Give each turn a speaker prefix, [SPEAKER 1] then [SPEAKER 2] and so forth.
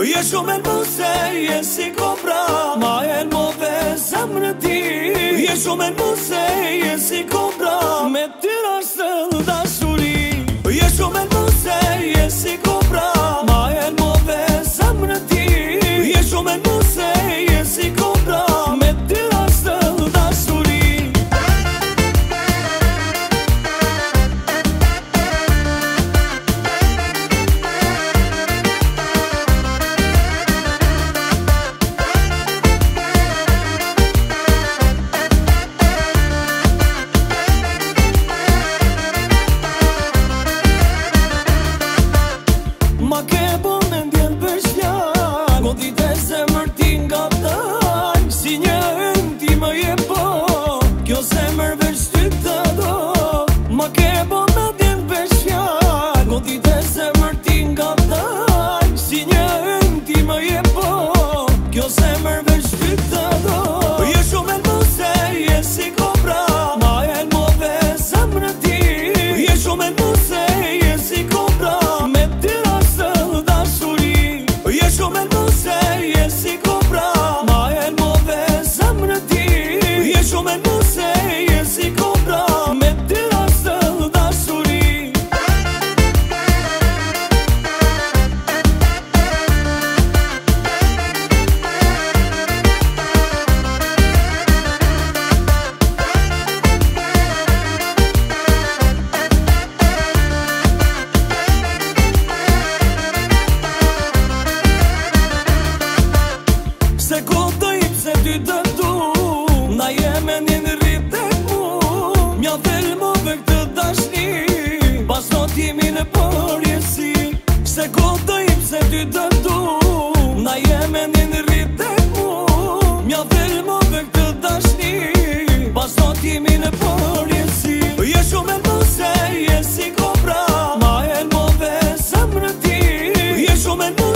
[SPEAKER 1] Je shumë e në mëse, je si kobra Ma e në mëve, sa më në ti Je shumë e në mëse, je si kobra Me tyra së ndasur të du në rritë e mu Mja thellë mu dhe këtë dashni Pas në timi në përjesi Se ko të im se ty të du Na në rritë e mu Mja thellë mu dhe këtë dashni Pas në timi në përjesi Je shumë e mëse, je si kopra Ma e në mëve se mërëti Je shumë e mëse